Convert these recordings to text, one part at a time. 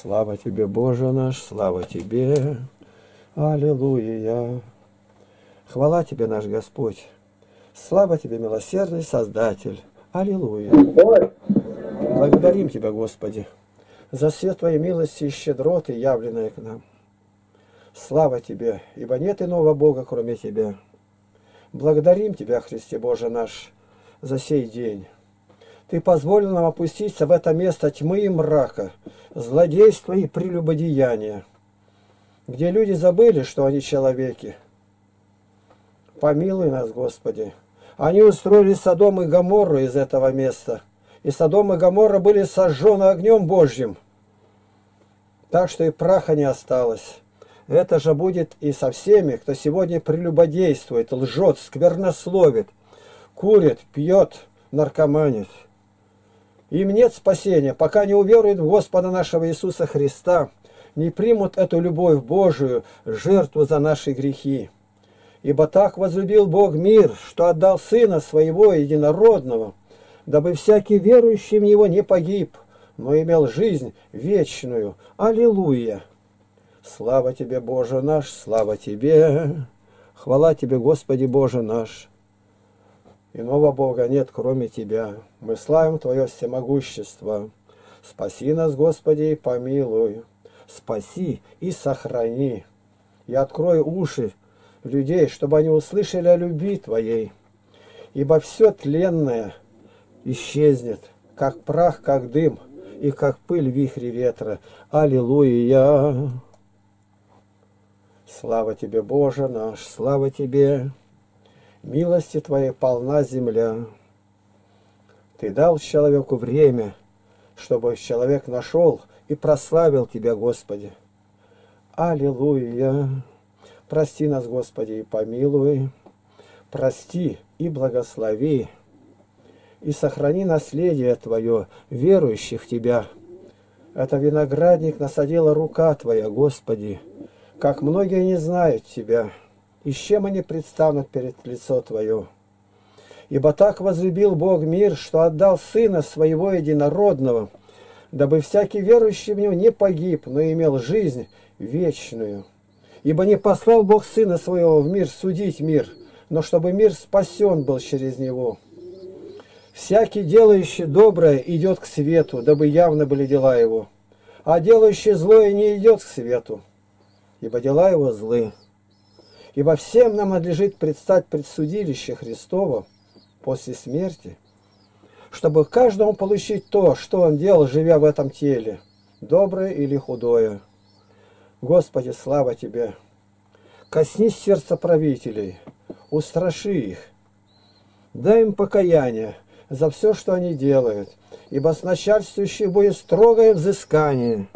Слава Тебе, Боже наш, слава Тебе, Аллилуйя. Хвала Тебе, наш Господь. Слава Тебе, милосердный Создатель. Аллилуйя. Благодарим Тебя, Господи, за свет Твоей милости и щедроты, явленные к нам. Слава Тебе, ибо нет иного Бога, кроме Тебя. Благодарим Тебя, Христе Боже наш, за сей день. Ты позволил нам опуститься в это место тьмы и мрака, злодейства и прелюбодеяния, где люди забыли, что они человеки. Помилуй нас, Господи. Они устроили Содом и Гоморру из этого места, и Содом и Гоморра были сожжены огнем Божьим, так что и праха не осталось. Это же будет и со всеми, кто сегодня прелюбодействует, лжет, сквернословит, курит, пьет, наркоманит. Им нет спасения, пока не уверуют в Господа нашего Иисуса Христа, не примут эту любовь Божию, жертву за наши грехи. Ибо так возлюбил Бог мир, что отдал Сына Своего Единородного, дабы всякий верующий в Него не погиб, но имел жизнь вечную. Аллилуйя! Слава Тебе, Боже наш, слава Тебе! Хвала Тебе, Господи Боже наш! Иного Бога нет, кроме Тебя. Мы славим Твое всемогущество. Спаси нас, Господи, и помилуй. Спаси и сохрани. И открой уши людей, чтобы они услышали о любви Твоей. Ибо все тленное исчезнет, как прах, как дым, и как пыль вихри ветра. Аллилуйя! Слава Тебе, Боже наш, слава Тебе! Милости Твоей полна земля. Ты дал человеку время, чтобы человек нашел и прославил Тебя, Господи. Аллилуйя! Прости нас, Господи, и помилуй. Прости и благослови. И сохрани наследие Твое, верующих в Тебя. Это виноградник насадила рука Твоя, Господи. Как многие не знают Тебя, и с чем они предстанут перед лицо Твое. Ибо так возлюбил Бог мир, что отдал Сына Своего Единородного, дабы всякий верующий в Него не погиб, но имел жизнь вечную. Ибо не послал Бог Сына Своего в мир судить мир, но чтобы мир спасен был через Него. Всякий, делающий доброе, идет к свету, дабы явно были дела его, а делающий злое не идет к свету, ибо дела его злы. Ибо всем нам надлежит предстать пред судилище Христово после смерти, чтобы каждому получить то, что он делал, живя в этом теле, доброе или худое. Господи, слава Тебе! Коснись сердца правителей, устраши их, дай им покаяние за все, что они делают, ибо с начальствующих будет строгое взыскание.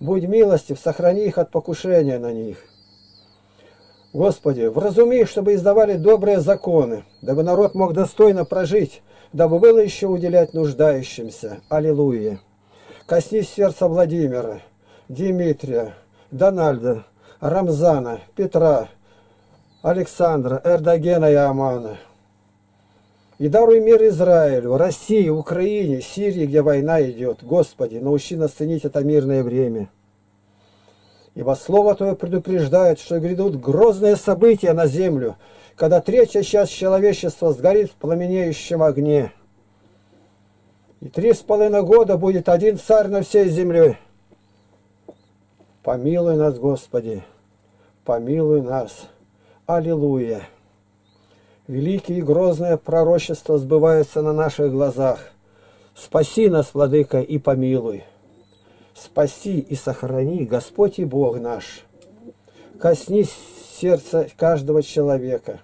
Будь милостив, сохрани их от покушения на них. Господи, вразуми, чтобы издавали добрые законы, дабы народ мог достойно прожить, дабы было еще уделять нуждающимся. Аллилуйя! Коснись сердца Владимира, Дмитрия, Дональда, Рамзана, Петра, Александра, Эрдогена и Амана. И даруй мир Израилю, России, Украине, Сирии, где война идет. Господи, научи нас ценить это мирное время. Ибо Слово Твое предупреждает, что грядут грозные события на землю, когда третья часть человечества сгорит в пламенеющем огне. И три с половиной года будет один царь на всей земле. Помилуй нас, Господи, помилуй нас. Аллилуйя! Великие и грозные пророчества сбываются на наших глазах. Спаси нас, Владыка, и помилуй спаси и сохрани, Господь и Бог наш. Коснись сердца каждого человека,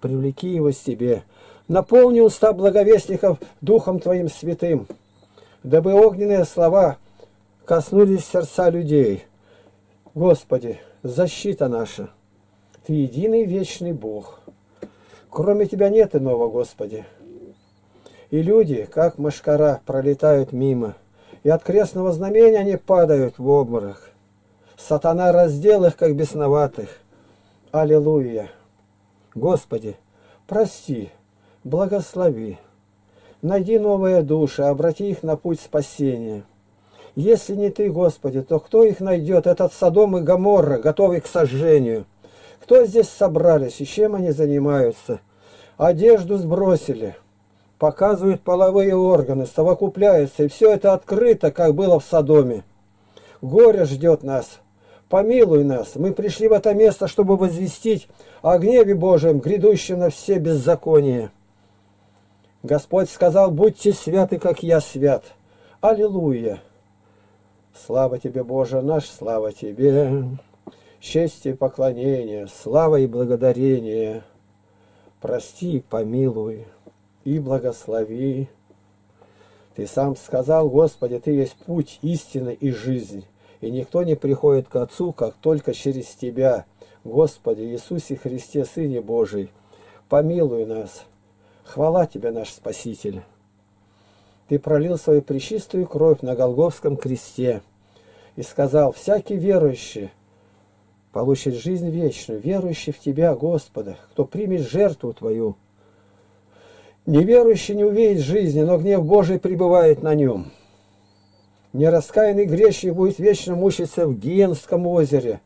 привлеки его себе, наполни уста благовестников Духом Твоим святым, дабы огненные слова коснулись сердца людей. Господи, защита наша, Ты единый вечный Бог. Кроме Тебя нет иного, Господи. И люди, как машкара, пролетают мимо – и от крестного знамения они падают в обморок. Сатана раздел их, как бесноватых. Аллилуйя! Господи, прости, благослови. Найди новые души, обрати их на путь спасения. Если не ты, Господи, то кто их найдет, этот Содом и Гоморра, готовый к сожжению? Кто здесь собрались и чем они занимаются? Одежду сбросили, показывают половые органы, совокупляются, и все это открыто, как было в Содоме. Горе ждет нас. Помилуй нас. Мы пришли в это место, чтобы возвестить о гневе Божьем, грядущем на все беззакония. Господь сказал, будьте святы, как я свят. Аллилуйя! Слава тебе, Боже наш, слава тебе! Честь и поклонение, слава и благодарение. Прости, помилуй и благослови. Ты сам сказал, Господи, Ты есть путь, истины и жизнь, и никто не приходит к Отцу, как только через Тебя, Господи Иисусе Христе, Сыне Божий. Помилуй нас. Хвала Тебе, наш Спаситель. Ты пролил свою пречистую кровь на Голговском кресте и сказал, всякий верующий получит жизнь вечную, верующий в Тебя, Господа, кто примет жертву Твою, Неверующий не увидит жизни, но гнев Божий пребывает на нем. Нераскаянный грешник будет вечно мучиться в Гиенском озере,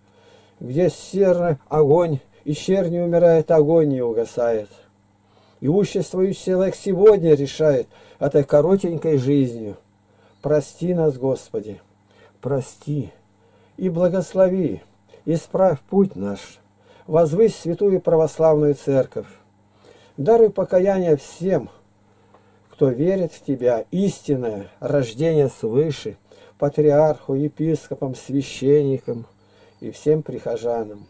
где серный огонь, и черни умирает, огонь не угасает. И уществующий человек сегодня решает этой коротенькой жизнью. Прости нас, Господи, прости и благослови, исправь путь наш, возвысь святую православную церковь. Даруй покаяние всем, кто верит в Тебя, истинное рождение свыше, патриарху, епископам, священникам и всем прихожанам.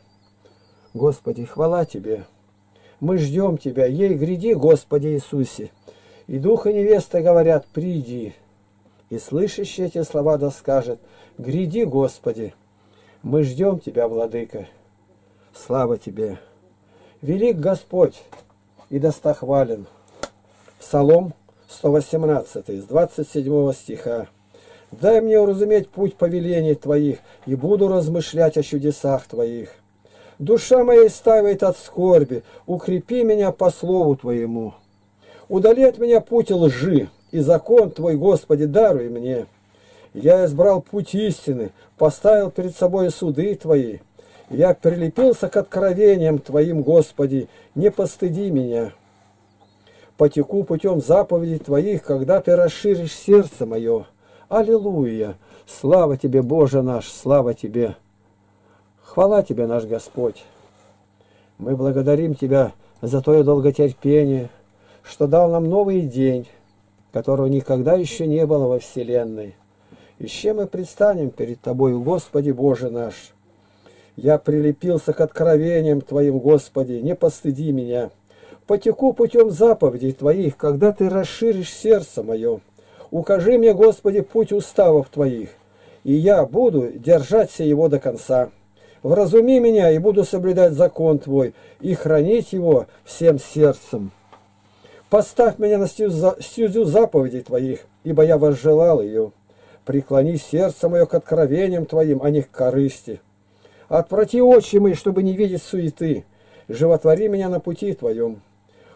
Господи, хвала Тебе! Мы ждем Тебя, ей гряди, Господи Иисусе! И дух и невеста говорят, приди. И слышащий эти слова да скажет, гряди, Господи! Мы ждем Тебя, Владыка! Слава Тебе! Велик Господь! И достохвален. Псалом 118, с 27 стиха. «Дай мне уразуметь путь повелений Твоих, и буду размышлять о чудесах Твоих. Душа моя ставит от скорби, укрепи меня по слову Твоему. Удали от меня путь лжи, и закон Твой, Господи, даруй мне. Я избрал путь истины, поставил перед собой суды Твои, я прилепился к откровениям Твоим, Господи, не постыди меня. Потеку путем заповедей Твоих, когда Ты расширишь сердце мое. Аллилуйя! Слава Тебе, Боже наш, слава Тебе! Хвала Тебе, наш Господь! Мы благодарим Тебя за Твое долготерпение, что дал нам новый день, которого никогда еще не было во Вселенной. И чем мы предстанем перед Тобою, Господи Боже наш? Я прилепился к откровениям Твоим, Господи, не постыди меня. Потеку путем заповедей Твоих, когда Ты расширишь сердце мое. Укажи мне, Господи, путь уставов Твоих, и я буду держаться его до конца. Вразуми меня, и буду соблюдать закон Твой, и хранить его всем сердцем. Поставь меня на стезю заповедей Твоих, ибо я возжелал ее. Преклони сердце мое к откровениям Твоим, а не к корысти. Отврати очи мои, чтобы не видеть суеты. Животвори меня на пути Твоем.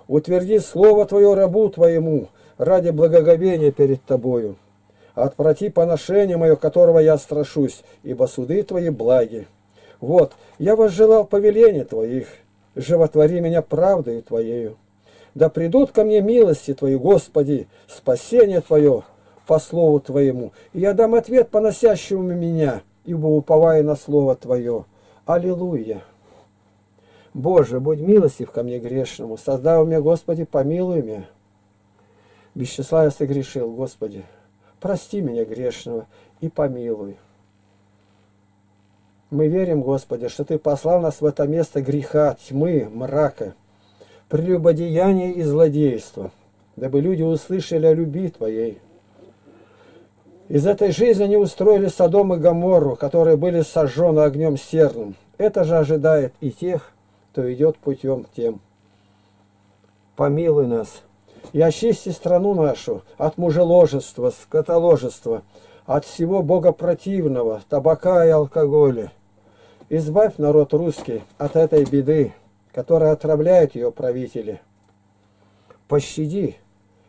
Утверди Слово Твое рабу Твоему ради благоговения перед Тобою. Отврати поношение мое, которого я страшусь, ибо суды Твои благи. Вот, я возжелал повеления Твоих, животвори меня правдою Твоею. Да придут ко мне милости Твои, Господи, спасение Твое по Слову Твоему, и я дам ответ поносящему меня, ибо уповая на Слово Твое. Аллилуйя! Боже, будь милостив ко мне грешному, создав меня, Господи, помилуй меня. Без числа я согрешил, Господи, прости меня грешного и помилуй. Мы верим, Господи, что Ты послал нас в это место греха, тьмы, мрака, прелюбодеяния и злодейства, дабы люди услышали о любви Твоей, из этой жизни они устроили Содом и Гоморру, которые были сожжены огнем серным. Это же ожидает и тех, кто идет путем тем. Помилуй нас и очисти страну нашу от мужеложества, скотоложества, от всего богопротивного, табака и алкоголя. Избавь народ русский от этой беды, которая отравляет ее правители. Пощади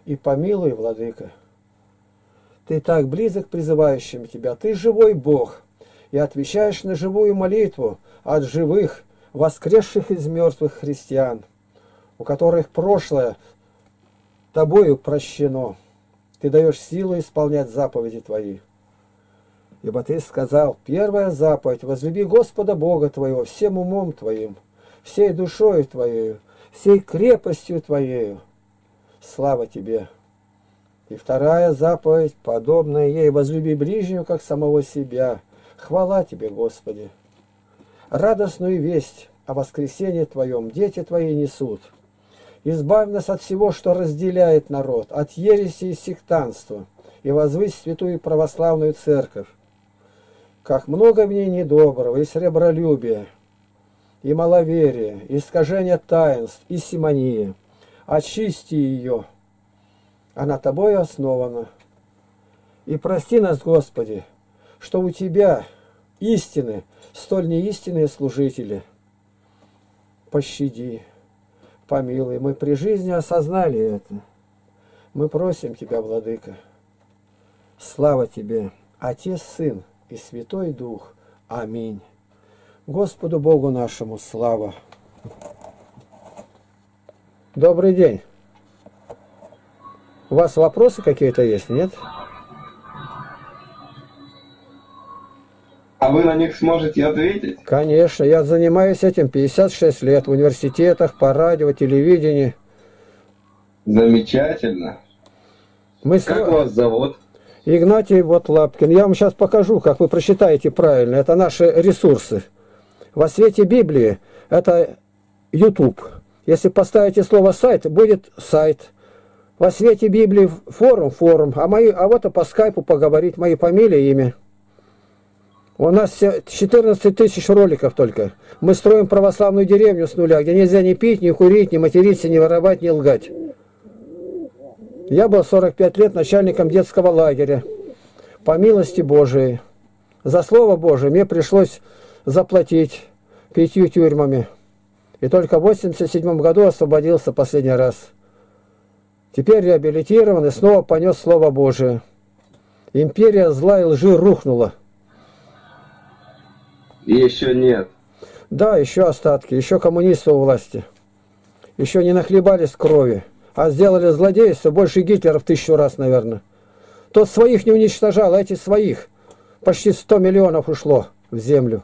и помилуй, Владыка. Ты так близок к призывающим тебя. Ты живой Бог. И отвечаешь на живую молитву от живых, воскресших из мертвых христиан, у которых прошлое тобою прощено. Ты даешь силу исполнять заповеди твои. Ибо ты сказал, первая заповедь, возлюби Господа Бога твоего всем умом твоим, всей душой твоей, всей крепостью твоею. Слава тебе! И вторая заповедь, подобная ей, возлюби ближнего, как самого себя. Хвала тебе, Господи! Радостную весть о воскресении Твоем дети Твои несут. Избавь нас от всего, что разделяет народ, от ереси и сектанства, и возвысь святую православную церковь. Как много в ней недоброго и сребролюбия, и маловерия, и искажения таинств, и симонии. Очисти ее, она Тобою основана. И прости нас, Господи, что у Тебя истины, столь неистинные служители. Пощади, помилуй, мы при жизни осознали это. Мы просим Тебя, Владыка. Слава Тебе, Отец, Сын и Святой Дух. Аминь. Господу Богу нашему слава. Добрый день. У вас вопросы какие-то есть, нет? А вы на них сможете ответить? Конечно, я занимаюсь этим 56 лет в университетах, по радио, телевидении. Замечательно. Мы как с... вас зовут? Игнатий вот Лапкин. Я вам сейчас покажу, как вы прочитаете правильно. Это наши ресурсы. Во свете Библии это YouTube. Если поставите слово сайт, будет сайт. Во свете Библии форум, форум. А, мои, а вот и по скайпу поговорить, мои фамилия, имя. У нас 14 тысяч роликов только. Мы строим православную деревню с нуля, где нельзя ни пить, ни курить, ни материться, ни воровать, ни лгать. Я был 45 лет начальником детского лагеря. По милости Божией. За Слово Божие мне пришлось заплатить пятью тюрьмами. И только в 87 году освободился последний раз. Теперь реабилитирован и снова понес Слово Божие. Империя зла и лжи рухнула. И еще нет. Да, еще остатки, еще коммунисты у власти. Еще не нахлебались крови, а сделали злодейство больше Гитлера в тысячу раз, наверное. Тот своих не уничтожал, а эти своих. Почти 100 миллионов ушло в землю.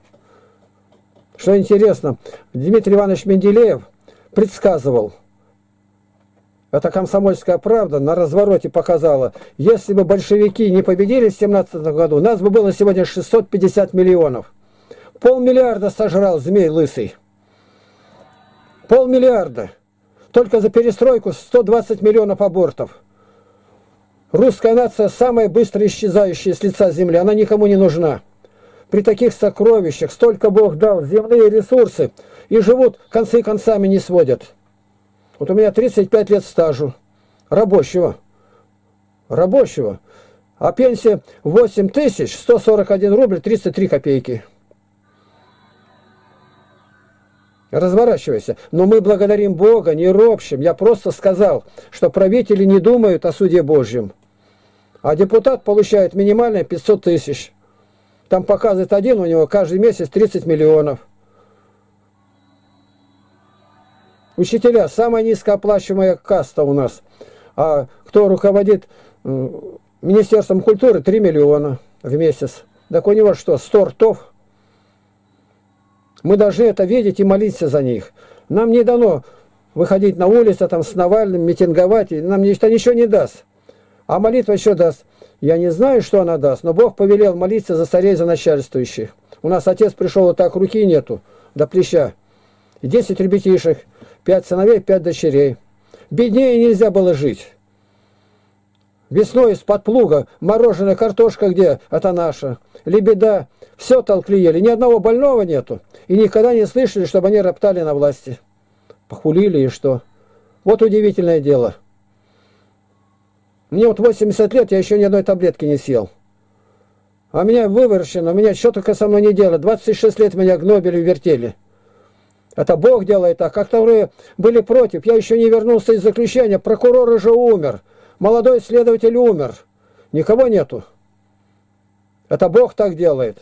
Что интересно, Дмитрий Иванович Менделеев предсказывал, это комсомольская правда на развороте показала, если бы большевики не победили в 17 году, нас бы было сегодня 650 миллионов. Полмиллиарда сожрал змей лысый. Полмиллиарда. Только за перестройку 120 миллионов абортов. Русская нация самая быстро исчезающая с лица земли. Она никому не нужна. При таких сокровищах столько Бог дал, земные ресурсы, и живут, концы концами не сводят. Вот у меня 35 лет стажу. Рабочего. Рабочего. А пенсия 8 тысяч 141 рубль 33 копейки. разворачивайся. Но мы благодарим Бога, не ропщим. Я просто сказал, что правители не думают о суде Божьем. А депутат получает минимальное 500 тысяч. Там показывает один у него каждый месяц 30 миллионов. Учителя, самая низкооплачиваемая каста у нас. А кто руководит Министерством культуры, 3 миллиона в месяц. Так у него что, 100 ртов? Мы должны это видеть и молиться за них. Нам не дано выходить на улицу там, с Навальным, митинговать, нам это ничего не даст. А молитва еще даст. Я не знаю, что она даст, но Бог повелел молиться за царей, за начальствующих. У нас отец пришел, вот так руки нету, до плеча. И 10 ребятишек, пять сыновей, пять дочерей. Беднее нельзя было жить. Весной из-под плуга, мороженая картошка где? Это наша. Лебеда, все толкли ели, ни одного больного нету. И никогда не слышали, чтобы они роптали на власти. Похулили и что? Вот удивительное дело. Мне вот 80 лет, я еще ни одной таблетки не съел. А меня выворщено, меня что только со мной не делают. 26 лет меня гнобили вертели. Это Бог делает так, как которые были против. Я еще не вернулся из заключения, прокурор уже умер. Молодой следователь умер. Никого нету. Это Бог так делает.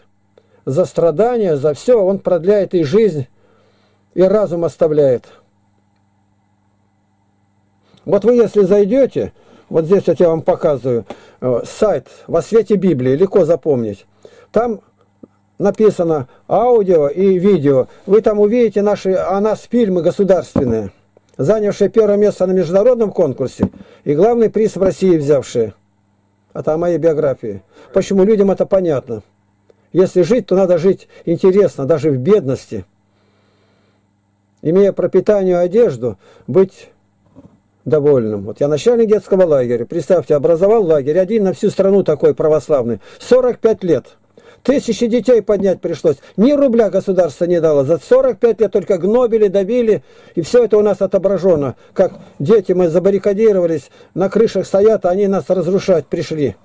За страдания, за все Он продляет и жизнь, и разум оставляет. Вот вы если зайдете, вот здесь вот я вам показываю, э, сайт «Во свете Библии», легко запомнить. Там написано аудио и видео. Вы там увидите наши о нас фильмы государственные, занявшие первое место на международном конкурсе и главный приз в России взявшие. Это о моей биографии. Почему людям это понятно? Если жить, то надо жить интересно, даже в бедности. Имея пропитание одежду, быть довольным. Вот я начальник детского лагеря. Представьте, образовал лагерь, один на всю страну такой православный. 45 лет. Тысячи детей поднять пришлось. Ни рубля государство не дало. За 45 лет только гнобили, добили. И все это у нас отображено. Как дети мы забаррикадировались, на крышах стоят, а они нас разрушать пришли.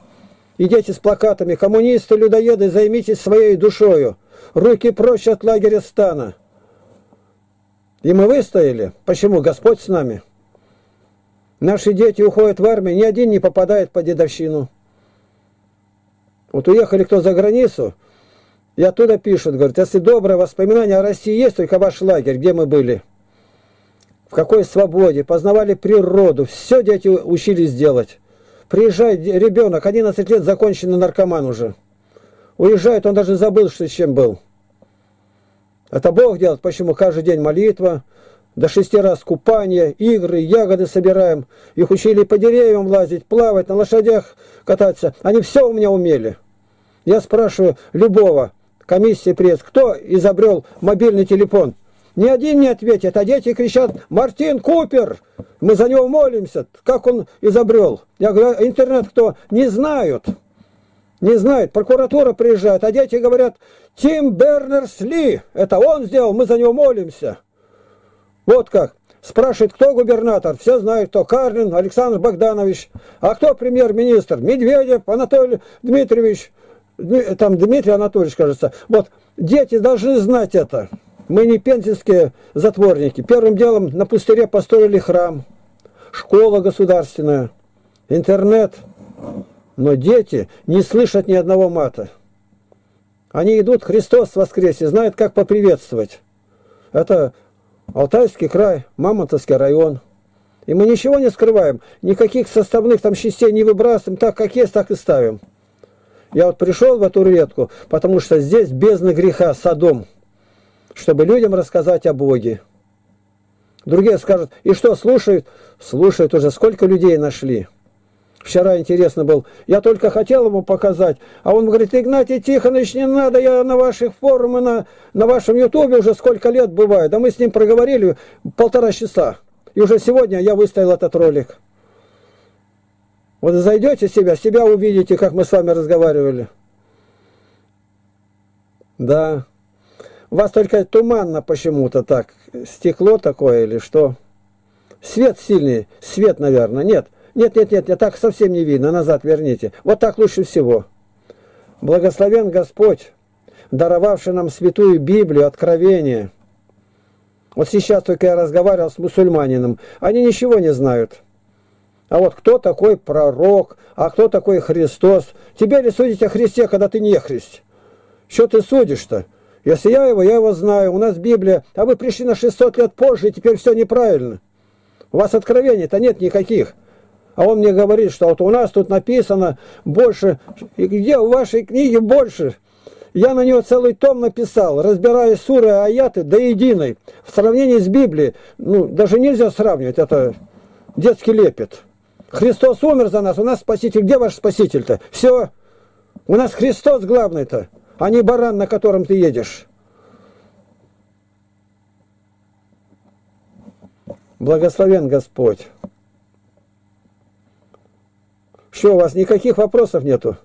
И дети с плакатами «Коммунисты, людоеды, займитесь своей душою! Руки прочь от лагеря стана!» И мы выстояли. Почему? Господь с нами. Наши дети уходят в армию, ни один не попадает по дедовщину. Вот уехали кто за границу, и оттуда пишут, говорят, если доброе воспоминание о России есть, только ваш лагерь, где мы были. В какой свободе, познавали природу, все дети учились делать. Приезжает ребенок, 11 лет, законченный наркоман уже. Уезжает, он даже забыл, что с чем был. Это Бог делает, почему каждый день молитва, до шести раз купание, игры, ягоды собираем. Их учили по деревьям лазить, плавать, на лошадях кататься. Они все у меня умели. Я спрашиваю любого, комиссии пресс, кто изобрел мобильный телефон? Ни один не ответит, а дети кричат, Мартин Купер, мы за него молимся, как он изобрел. Я говорю, «А интернет кто? Не знают. Не знают. Прокуратура приезжает, а дети говорят, Тим Бернерс-Ли, это он сделал, мы за него молимся. Вот как. Спрашивает, кто губернатор? Все знают, кто. Карлин, Александр Богданович. А кто премьер-министр? Медведев, Анатолий Дмитриевич. Там Дмитрий Анатольевич, кажется. Вот, дети должны знать это. Мы не пензенские затворники. Первым делом на пустыре построили храм, школа государственная, интернет. Но дети не слышат ни одного мата. Они идут, Христос воскресе, знают, как поприветствовать. Это Алтайский край, Мамонтовский район. И мы ничего не скрываем, никаких составных там частей не выбрасываем, так как есть, так и ставим. Я вот пришел в эту редку, потому что здесь бездна греха, садом, чтобы людям рассказать о Боге. Другие скажут, и что, слушают? Слушают уже, сколько людей нашли. Вчера интересно был. Я только хотел ему показать. А он говорит, Игнатий Тихонович, не надо, я на ваших форумах, на, на вашем ютубе уже сколько лет бывает. Да мы с ним проговорили полтора часа. И уже сегодня я выставил этот ролик. Вот зайдете себя, себя увидите, как мы с вами разговаривали. Да. У вас только туманно почему-то так. Стекло такое или что? Свет сильный. Свет, наверное. Нет. Нет, нет, нет, я так совсем не видно, назад верните. Вот так лучше всего. Благословен Господь, даровавший нам святую Библию, откровение. Вот сейчас только я разговаривал с мусульманином, они ничего не знают. А вот кто такой пророк, а кто такой Христос? Тебе ли судить о Христе, когда ты не Христ? Что ты судишь-то? Если я его, я его знаю, у нас Библия, а вы пришли на 600 лет позже, и теперь все неправильно. У вас откровений-то нет никаких. А он мне говорит, что вот у нас тут написано больше, и где в вашей книге больше? Я на нее целый том написал, разбирая суры и аяты до единой. В сравнении с Библией, ну, даже нельзя сравнивать, это детский лепет. Христос умер за нас, у нас спаситель. Где ваш спаситель-то? Все. У нас Христос главный-то, а не баран, на котором ты едешь. Благословен Господь. Что, у вас никаких вопросов нету?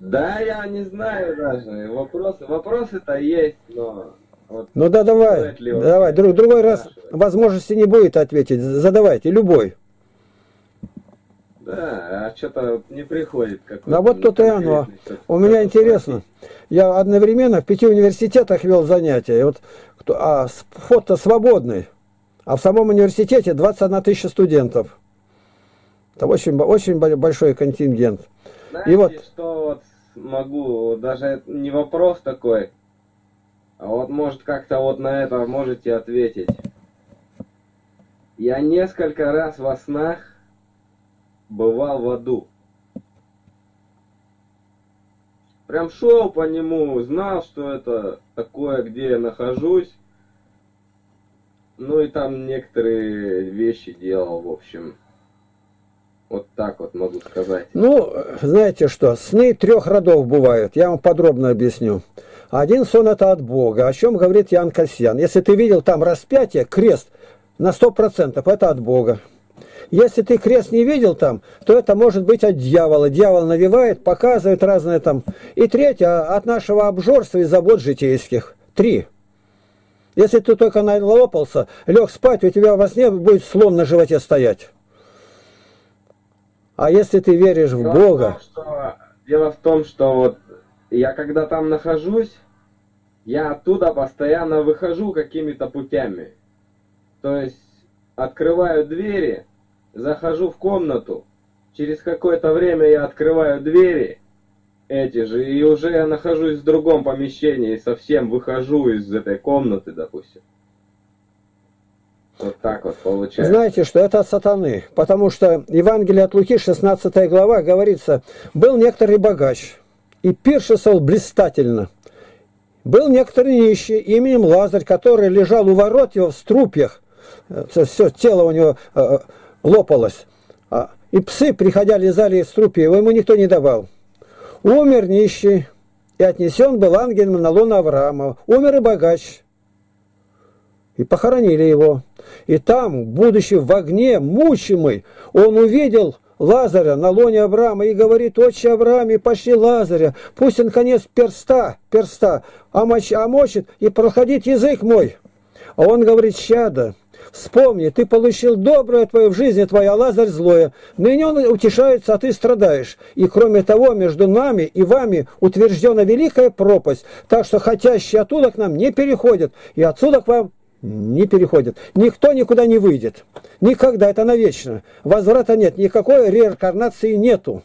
Да, я не знаю даже. Вопросы, вопросы-то есть, но... Вот ну да, давай, давай, друг, другой раз возможности не будет ответить, задавайте, любой. Да, а что-то не приходит. Ну вот то-то и оно. У меня интересно, я одновременно в пяти университетах вел занятия, и вот а фото свободный. А в самом университете 21 тысяча студентов. Это очень, очень большой контингент. Знаете, и вот... что вот могу, даже не вопрос такой, а вот может как-то вот на это можете ответить. Я несколько раз во снах бывал в аду. Прям шел по нему, знал, что это такое, где я нахожусь. Ну и там некоторые вещи делал, в общем. Вот так вот могу сказать. Ну, знаете что, сны трех родов бывают. Я вам подробно объясню. Один сон это от Бога, о чем говорит Ян Касьян. Если ты видел там распятие, крест, на сто процентов это от Бога. Если ты крест не видел там, то это может быть от дьявола. Дьявол навевает, показывает разное там. И третье, от нашего обжорства и забот житейских. Три. Если ты только налопался, лег спать, у тебя во сне будет слон на животе стоять. А если ты веришь в Бога... В том, что, дело в том, что вот я когда там нахожусь, я оттуда постоянно выхожу какими-то путями. То есть открываю двери, захожу в комнату, через какое-то время я открываю двери, эти же, и уже я нахожусь в другом помещении, совсем выхожу из этой комнаты, допустим. Вот так вот получается. Знаете, что это от сатаны, потому что Евангелие от Луки, 16 глава, говорится, был некоторый богач, и пиршествовал блистательно. Был некоторый нищий именем Лазарь, который лежал у ворот его в струпьях, все тело у него э, лопалось. А, и псы, приходя, лизали из струпья, его ему никто не давал. Умер нищий, и отнесен был ангелом на луну Авраама. Умер и богач. И похоронили его. И там, будучи в огне, мучимый, он увидел Лазаря на лоне Авраама и говорит, отче Аврааме, пошли Лазаря, пусть он конец перста, перста, омоч, омочит и проходит язык мой. А он говорит, щада, вспомни, ты получил доброе твое в жизни твоя, Лазарь злое. Ныне он утешается, а ты страдаешь. И кроме того, между нами и вами утверждена великая пропасть, так что хотящие оттуда к нам не переходят, и отсюда к вам не переходит. Никто никуда не выйдет. Никогда, это навечно. Возврата нет, никакой реинкарнации нету.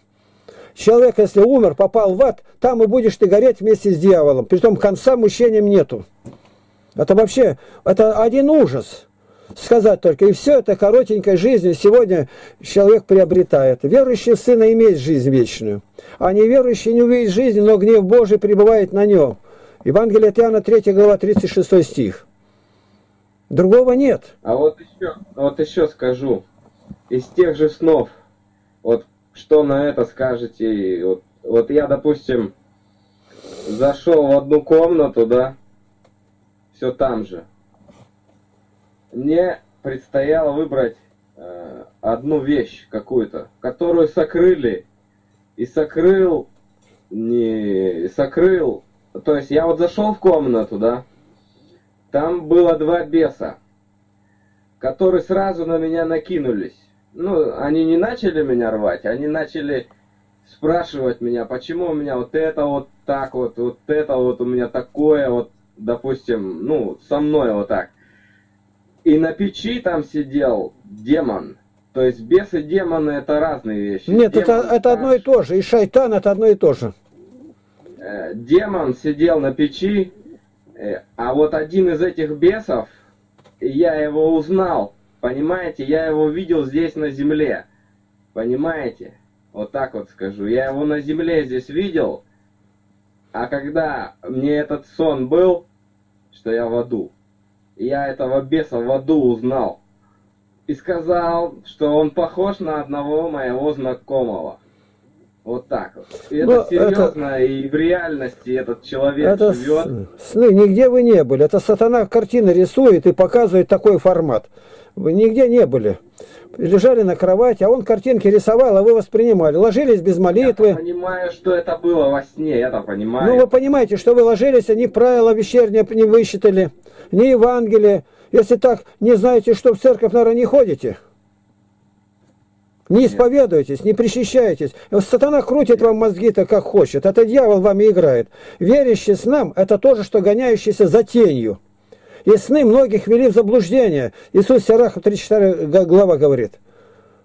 Человек, если умер, попал в ад, там и будешь ты гореть вместе с дьяволом. Притом конца мучениям нету. Это вообще, это один ужас. Сказать только. И все это коротенькой жизнью сегодня человек приобретает. Верующий в Сына имеет жизнь вечную. А неверующий не увидит жизни, но гнев Божий пребывает на нем. Евангелие от Иоанна 3 глава 36 стих. Другого нет. А вот еще, вот еще скажу. Из тех же снов, вот что на это скажете? Вот, вот я, допустим, зашел в одну комнату, да, все там же. Мне предстояло выбрать э, одну вещь какую-то, которую сокрыли. И сокрыл, не сокрыл. То есть я вот зашел в комнату, да, там было два беса, которые сразу на меня накинулись. Ну, они не начали меня рвать, они начали спрашивать меня, почему у меня вот это вот так вот, вот это вот у меня такое вот, допустим, ну, со мной вот так. И на печи там сидел демон. То есть бес и демоны это разные вещи. Нет, демон, это, это одно и то же. И шайтан это одно и то же. Демон сидел на печи, Э, а вот один из этих бесов, я его узнал, понимаете, я его видел здесь на земле, понимаете, вот так вот скажу, я его на земле здесь видел, а когда мне этот сон был, что я в аду, я этого беса в аду узнал и сказал, что он похож на одного моего знакомого. Вот так вот. И это ну, серьезно, это, и в реальности этот человек это живет. Сны, нигде вы не были. Это сатана картины рисует и показывает такой формат. Вы нигде не были. Лежали на кровати, а он картинки рисовал, а вы воспринимали. Ложились без молитвы. Я понимаю, что это было во сне, я-то понимаю. Ну, вы понимаете, что вы ложились, а ни правила вечерние не высчитали, ни Евангелие. Если так не знаете, что в церковь, наверное, не ходите. Не исповедуйтесь, не причащайтесь. Сатана крутит вам мозги-то как хочет. Это дьявол вами играет. Верящий с нам – это то же, что гоняющийся за тенью. И сны многих вели в заблуждение. Иисус Сирах, 34 глава говорит.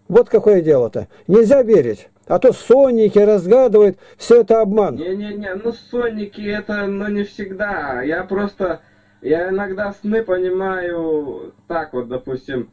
Вот какое дело-то. Нельзя верить. А то сонники разгадывают, все это обман. Не-не-не, ну сонники это, ну не всегда. Я просто, я иногда сны понимаю так вот, допустим,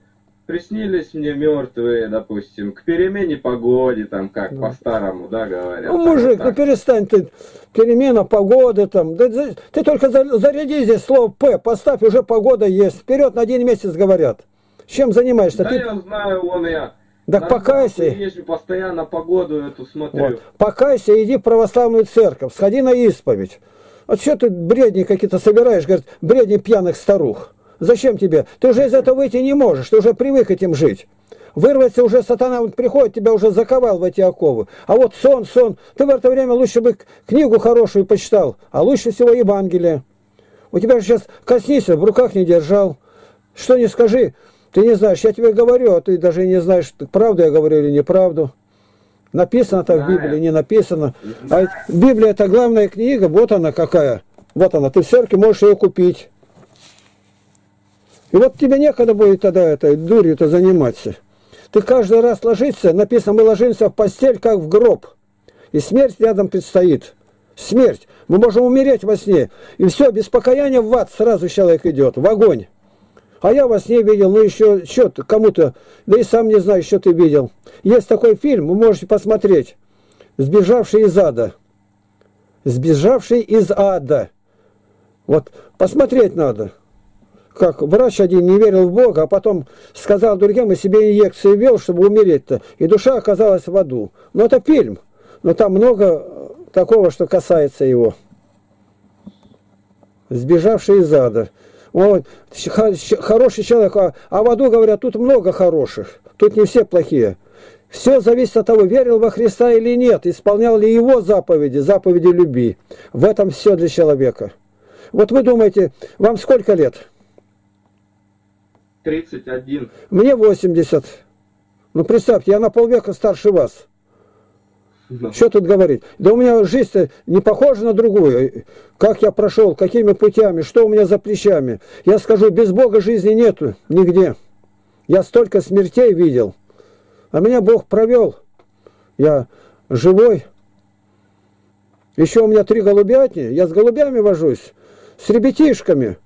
приснились мне мертвые, допустим, к перемене погоды, там как ну. по-старому, да, говорят. Ну, мужик, ну перестань ты, перемена погоды там, да, ты только заряди здесь слово «П», поставь, уже погода есть, вперед на один месяц говорят. Чем занимаешься? Да ты... я знаю, вон я. Так покайся. Я езжу постоянно погоду эту смотрю. Вот. Покайся, иди в православную церковь, сходи на исповедь. А что ты бредни какие-то собираешь, говорит, бредни пьяных старух. Зачем тебе? Ты уже из этого выйти не можешь, ты уже привык этим жить. Вырваться уже сатана он приходит, тебя уже заковал в эти оковы. А вот сон, сон. Ты в это время лучше бы книгу хорошую почитал, а лучше всего Евангелие. У тебя же сейчас коснись, в руках не держал. Что не скажи, ты не знаешь, я тебе говорю, а ты даже не знаешь, правду я говорю или неправду. Написано так в Библии, не написано. А Библия это главная книга, вот она какая. Вот она, ты в церкви можешь ее купить. И вот тебе некогда будет тогда этой дурью-то заниматься. Ты каждый раз ложишься, написано, мы ложимся в постель, как в гроб. И смерть рядом предстоит. Смерть. Мы можем умереть во сне. И все, без покаяния в ад сразу человек идет, в огонь. А я во сне видел, ну еще что кому-то, да и сам не знаю, что ты видел. Есть такой фильм, вы можете посмотреть. «Сбежавший из ада». «Сбежавший из ада». Вот посмотреть надо как врач один не верил в Бога, а потом сказал другим, и себе инъекции ввел, чтобы умереть-то. И душа оказалась в аду. Но это фильм. Но там много такого, что касается его. Сбежавший из ада. Вот, хороший человек, а, а в аду, говорят, тут много хороших. Тут не все плохие. Все зависит от того, верил во Христа или нет, исполнял ли его заповеди, заповеди любви. В этом все для человека. Вот вы думаете, вам сколько лет? 31. Мне 80. Ну, представьте, я на полвека старше вас. Да. Что тут говорить? Да у меня жизнь не похожа на другую. Как я прошел, какими путями, что у меня за плечами. Я скажу, без Бога жизни нету нигде. Я столько смертей видел. А меня Бог провел. Я живой. Еще у меня три голубятни. Я с голубями вожусь. С ребятишками.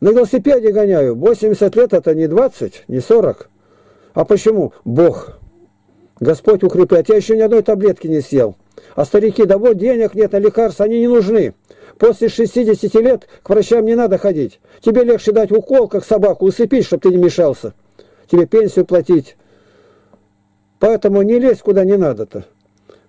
На велосипеде гоняю. 80 лет это не 20, не 40. А почему? Бог. Господь укрепляет. Я еще ни одной таблетки не съел. А старики, да вот денег нет на лекарства, они не нужны. После 60 лет к врачам не надо ходить. Тебе легче дать укол, как собаку, усыпить, чтобы ты не мешался. Тебе пенсию платить. Поэтому не лезь куда не надо-то.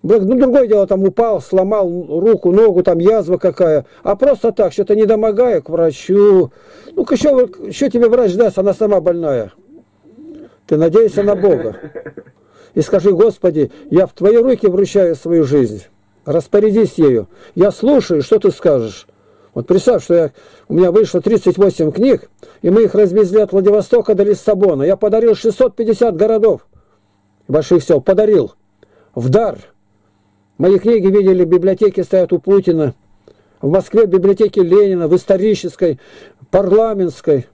Ну, другое дело, там упал, сломал руку, ногу, там язва какая. А просто так, что-то не домогая к врачу. Ну-ка, что, что тебе врач даст, она сама больная. Ты надеешься на Бога. И скажи, Господи, я в Твои руки вручаю свою жизнь. Распорядись ею. Я слушаю, что ты скажешь. Вот представь, что я, у меня вышло 38 книг, и мы их развезли от Владивостока до Лиссабона. Я подарил 650 городов, больших сел, подарил в дар – Мои книги видели в библиотеке, стоят у Путина. В Москве в библиотеке Ленина, в исторической, парламентской.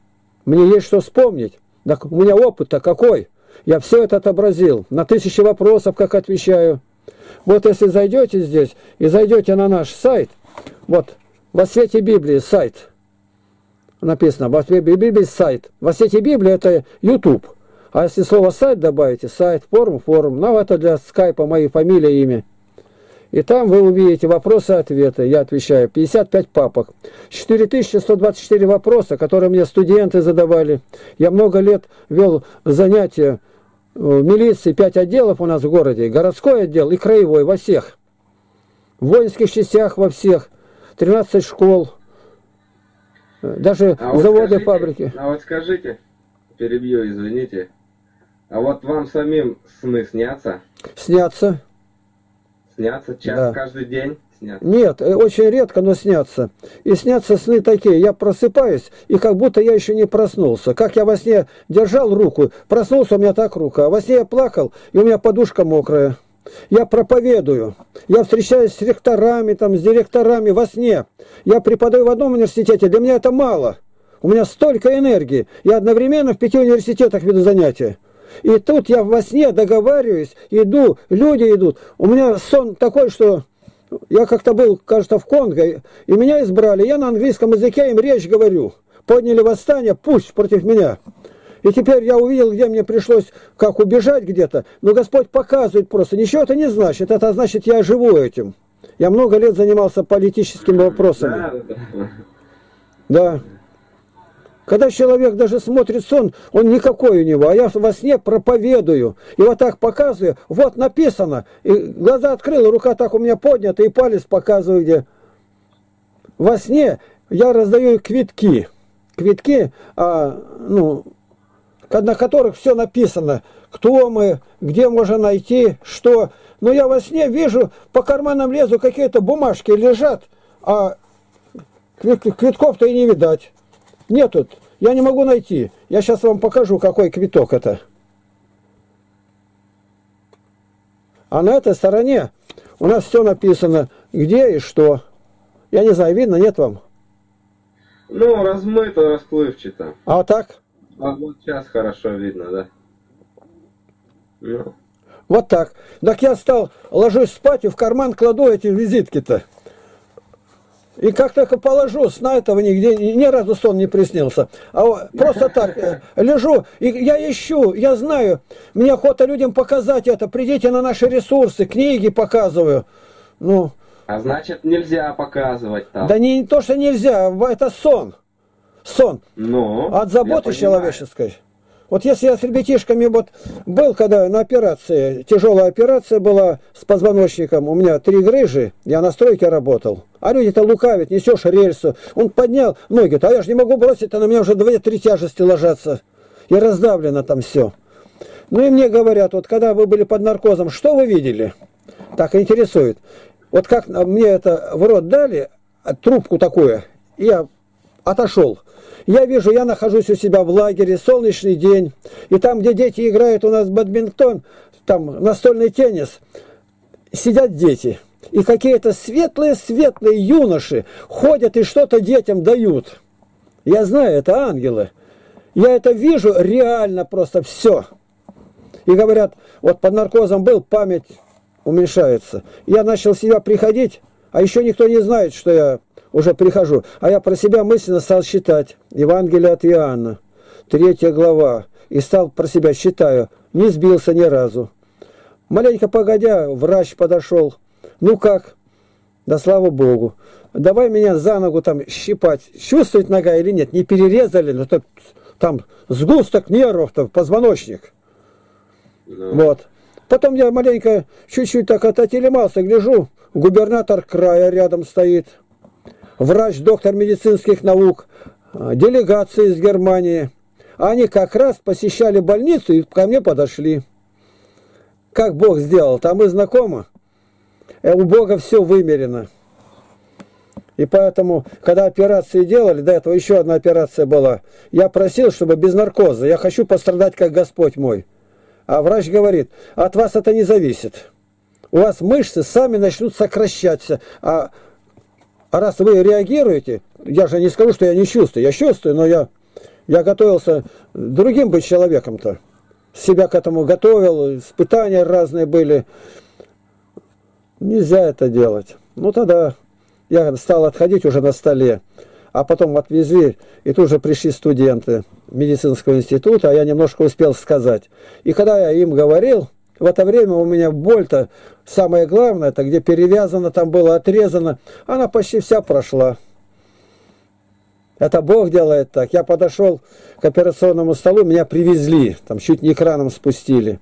Мне есть что вспомнить. Так у меня опыт-то какой? Я все это отобразил. На тысячи вопросов, как отвечаю. Вот если зайдете здесь и зайдете на наш сайт, вот, во свете Библии сайт, написано, во свете Библии сайт. Во свете Библии это YouTube. А если слово сайт добавите, сайт, форум, форум, ну это для скайпа моей фамилия, имя. И там вы увидите вопросы-ответы. Я отвечаю. 55 папок. 4124 вопроса, которые мне студенты задавали. Я много лет вел занятия в милиции. 5 отделов у нас в городе. Городской отдел и краевой во всех. В воинских частях во всех. 13 школ. Даже а заводы, скажите, фабрики. А вот скажите, перебью, извините. А вот вам самим сны снятся? Снятся. Снятся час да. каждый день? Снятся. Нет, э, очень редко, но снятся. И снятся сны такие. Я просыпаюсь, и как будто я еще не проснулся. Как я во сне держал руку, проснулся у меня так рука. А во сне я плакал, и у меня подушка мокрая. Я проповедую. Я встречаюсь с ректорами, там, с директорами во сне. Я преподаю в одном университете. Для меня это мало. У меня столько энергии. Я одновременно в пяти университетах веду занятия. И тут я во сне договариваюсь, иду, люди идут. У меня сон такой, что я как-то был, кажется, в Конго, и меня избрали. Я на английском языке им речь говорю. Подняли восстание, пусть против меня. И теперь я увидел, где мне пришлось как убежать где-то. Но Господь показывает просто. Ничего это не значит. Это значит, я живу этим. Я много лет занимался политическими вопросами. Да. Когда человек даже смотрит сон, он никакой у него, а я во сне проповедую. И вот так показываю, вот написано. И глаза открыл, рука так у меня поднята, и палец показываю, где. Во сне я раздаю квитки. Квитки, а, ну, на которых все написано. Кто мы, где можно найти, что. Но я во сне вижу, по карманам лезу, какие-то бумажки лежат, а квитков-то и не видать. Нету. Я не могу найти. Я сейчас вам покажу, какой квиток это. А на этой стороне у нас все написано, где и что. Я не знаю, видно, нет вам? Ну, размыто, расплывчато. А вот так? А вот сейчас хорошо видно, да. Ну. Вот так. Так я стал, ложусь спать и в карман кладу эти визитки-то. И как только положу, сна этого нигде, ни разу сон не приснился. А просто так, э, лежу, и я ищу, я знаю, мне охота людям показать это, придите на наши ресурсы, книги показываю. Ну, а значит, нельзя показывать там. Да не то, что нельзя, это сон. Сон. Ну, От заботы человеческой. Вот если я с ребятишками вот был, когда на операции, тяжелая операция была с позвоночником, у меня три грыжи, я на стройке работал. А люди-то лукавят, несешь рельсу. Он поднял ноги, а я же не могу бросить, а на меня уже две-три тяжести ложатся. И раздавлено там все. Ну и мне говорят, вот когда вы были под наркозом, что вы видели? Так интересует. Вот как мне это в рот дали, трубку такую, я отошел. Я вижу, я нахожусь у себя в лагере, солнечный день, и там, где дети играют у нас бадминтон, там настольный теннис, сидят дети. И какие-то светлые-светлые юноши ходят и что-то детям дают. Я знаю, это ангелы. Я это вижу реально просто все. И говорят, вот под наркозом был, память уменьшается. Я начал себя приходить, а еще никто не знает, что я уже прихожу. А я про себя мысленно стал считать. Евангелие от Иоанна, третья глава. И стал про себя считаю. Не сбился ни разу. Маленько погодя, врач подошел. Ну как? Да слава Богу. Давай меня за ногу там щипать. Чувствует нога или нет? Не перерезали? Ну, так, там сгусток нервов-то, позвоночник. Да. Вот. Потом я маленько, чуть-чуть так ототелемался, гляжу, губернатор края рядом стоит врач, доктор медицинских наук, а, делегация из Германии. Они как раз посещали больницу и ко мне подошли. Как Бог сделал, там мы знакомы. Э, у Бога все вымерено. И поэтому, когда операции делали, до этого еще одна операция была, я просил, чтобы без наркоза, я хочу пострадать, как Господь мой. А врач говорит, от вас это не зависит. У вас мышцы сами начнут сокращаться, а раз вы реагируете, я же не скажу, что я не чувствую, я чувствую, но я, я готовился другим быть человеком-то. Себя к этому готовил, испытания разные были. Нельзя это делать. Ну тогда я стал отходить уже на столе. А потом отвезли, и тут же пришли студенты медицинского института, а я немножко успел сказать. И когда я им говорил, в это время у меня боль-то, самое главное, это где перевязано, там было отрезано, она почти вся прошла. Это Бог делает так. Я подошел к операционному столу, меня привезли, там чуть не краном спустили.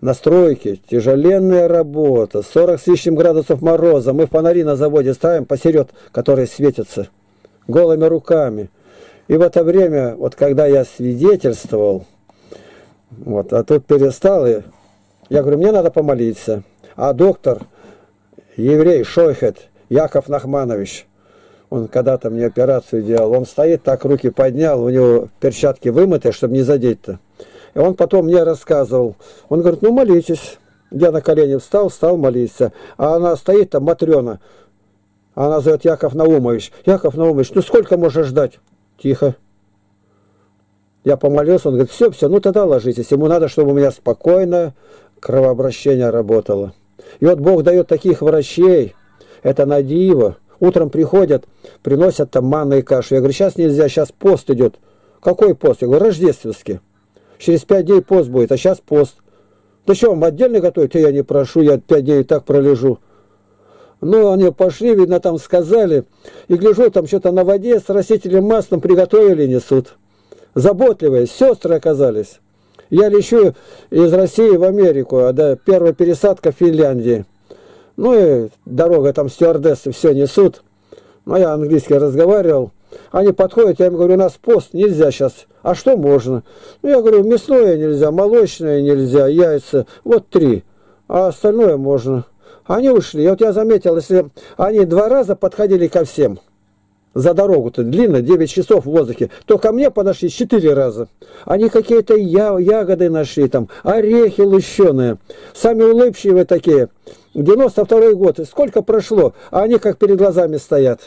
Настройки, тяжеленная работа, 40 с лишним градусов мороза. Мы фонари на заводе ставим посеред, которые светятся голыми руками. И в это время, вот когда я свидетельствовал, вот, а тут перестал, и я говорю, мне надо помолиться. А доктор, еврей Шойхет, Яков Нахманович, он когда-то мне операцию делал, он стоит, так руки поднял, у него перчатки вымыты, чтобы не задеть-то. И он потом мне рассказывал, он говорит, ну молитесь. Я на колени встал, стал молиться. А она стоит там, Матрена, она зовет Яков Наумович. Яков Наумович, ну сколько можно ждать? Тихо. Я помолился, он говорит, все, все, ну тогда ложитесь. Ему надо, чтобы у меня спокойно кровообращение работало. И вот Бог дает таких врачей, это на диво. Утром приходят, приносят там манную кашу. Я говорю, сейчас нельзя, сейчас пост идет. Какой пост? Я говорю, рождественский. Через пять дней пост будет, а сейчас пост. Да что, вам отдельно готовить? Я не прошу, я пять дней так пролежу. Ну, они пошли, видно, там сказали. И гляжу, там что-то на воде с растительным маслом приготовили несут. Заботливые, сестры оказались. Я лечу из России в Америку, а да, первая пересадка в Финляндии. Ну и дорога, там стюардессы все несут. Ну, я английский разговаривал. Они подходят, я им говорю, у нас пост, нельзя сейчас. А что можно? Ну, я говорю, мясное нельзя, молочное нельзя, яйца, вот три. А остальное можно. Они ушли. И вот я заметил, если они два раза подходили ко всем, за дорогу-то длинно, 9 часов в воздухе, то ко мне подошли 4 раза. Они какие-то ягоды нашли, там, орехи лущеные, сами улыбчивые такие. 92 год, сколько прошло, а они как перед глазами стоят.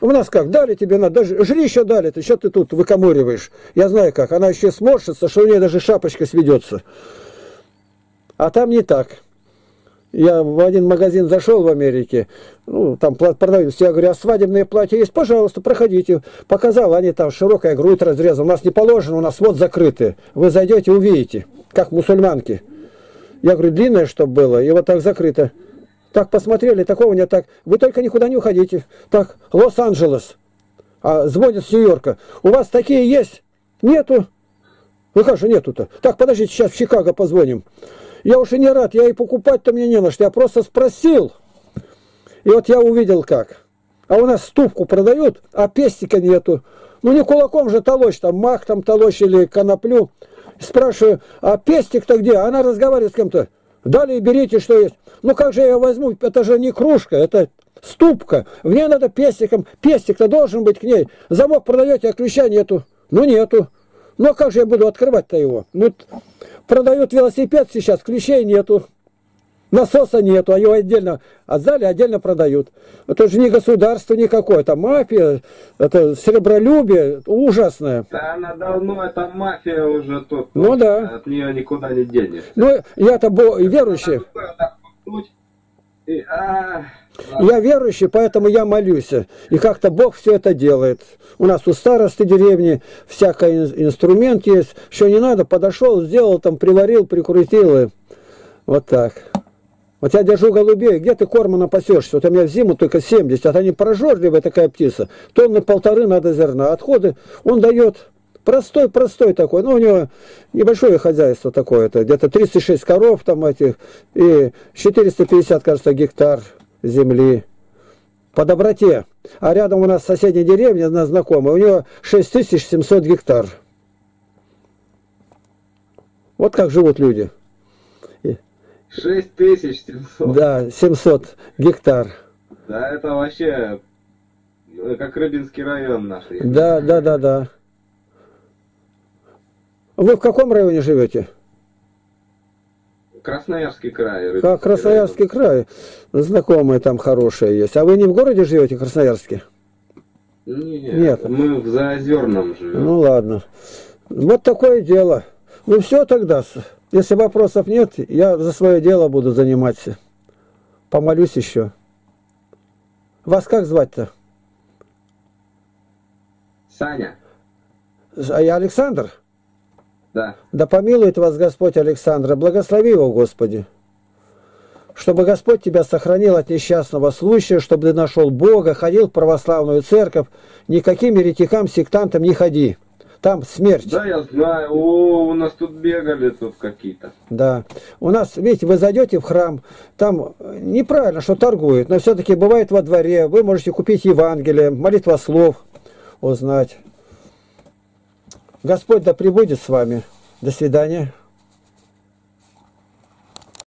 У нас как, дали тебе надо, даже жри еще дали, ты что ты тут выкомориваешь? Я знаю как, она еще сморщится, что у нее даже шапочка сведется. А там не так. Я в один магазин зашел в Америке, ну, там продают, я говорю, а свадебные платья есть? Пожалуйста, проходите. Показал, они там широкая грудь разрезана. У нас не положено, у нас вот закрытые. Вы зайдете, увидите, как мусульманки. Я говорю, длинное, чтобы было, и вот так закрыто. Так посмотрели, такого нет, так. Вы только никуда не уходите. Так, Лос-Анджелес. А звонит с Нью-Йорка. У вас такие есть? Нету. Ну как же нету-то? Так, подождите, сейчас в Чикаго позвоним. Я уже не рад, я и покупать-то мне не на что. Я просто спросил. И вот я увидел как. А у нас ступку продают, а пестика нету. Ну не кулаком же толочь, там мах там толочь или коноплю. Спрашиваю, а пестик-то где? Она разговаривает с кем-то. Далее берите, что есть. Ну как же я возьму? Это же не кружка, это ступка. В ней надо пестиком. Пестик-то должен быть к ней. Замок продаете, а ключа нету. Ну нету. Ну а как же я буду открывать-то его? Ну продают велосипед сейчас, ключей нету. Насоса нету, а его отдельно отдали, отдельно продают. Это же не государство никакое, это мафия, это серебролюбие ужасное. Да она давно, это мафия уже тут. Ну да. От нее никуда не денешься. Ну я-то верующий. А, я верующий, поэтому я молюсь. И как-то Бог все это делает. У нас у старосты деревни всякий инструмент есть. Что не надо, подошел, сделал, там приварил, прикрутил. И вот так. Вот я держу голубей, где ты корма напасешься? Вот у меня в зиму только 70, а они прожорливая такая птица. Тонны полторы надо зерна. Отходы он дает простой-простой такой. Ну, у него небольшое хозяйство такое. Это где-то 36 коров там этих и 450, кажется, гектар земли. По доброте. А рядом у нас соседняя деревня, одна знакомая, у него 6700 гектар. Вот как живут люди. 6700. Да, 700 гектар. Да, это вообще э, как Рыбинский район наш. Да, да, да, да. Вы в каком районе живете? Красноярский край. Как Красноярский край. Знакомые там хорошие есть. А вы не в городе живете, Красноярске? Нет, Нет. мы в Заозерном живем. Ну ладно. Вот такое дело. Ну все тогда. Если вопросов нет, я за свое дело буду заниматься. Помолюсь еще. Вас как звать-то? Саня. А я Александр? Да. Да помилует вас Господь Александра, благослови его, Господи. Чтобы Господь тебя сохранил от несчастного случая, чтобы ты нашел Бога, ходил в православную церковь, никаким еретикам, сектантам не ходи. Там смерть. Да, я знаю. О, у нас тут бегали тут какие-то. Да. У нас, видите, вы зайдете в храм, там неправильно, что торгуют, но все-таки бывает во дворе, вы можете купить Евангелие, молитва слов узнать. Господь да пребудет с вами. До свидания.